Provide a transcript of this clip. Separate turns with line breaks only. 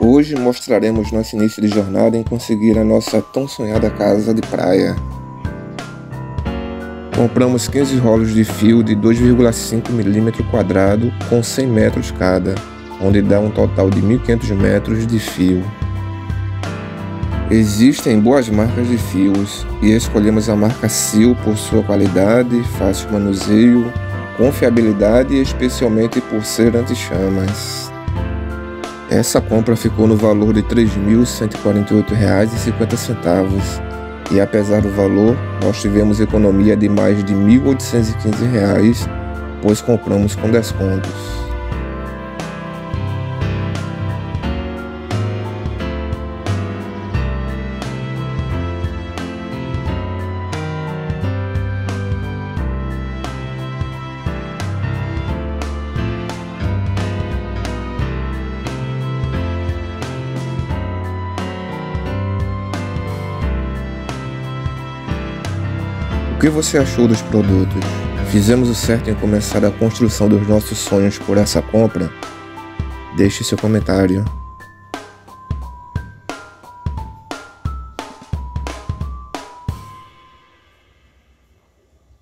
Hoje mostraremos nosso início de jornada em conseguir a nossa tão sonhada casa de praia. Compramos 15 rolos de fio de 2,5 mm quadrado com 100 metros cada, onde dá um total de 1.500 metros de fio. Existem boas marcas de fios e escolhemos a marca Sil por sua qualidade, fácil manuseio, confiabilidade e especialmente por ser anti-chamas. Essa compra ficou no valor de R$ 3.148,50 e apesar do valor, nós tivemos economia de mais de R$ 1.815, pois compramos com descontos. O que você achou dos produtos? Fizemos o certo em começar a construção dos nossos sonhos por essa compra? Deixe seu comentário.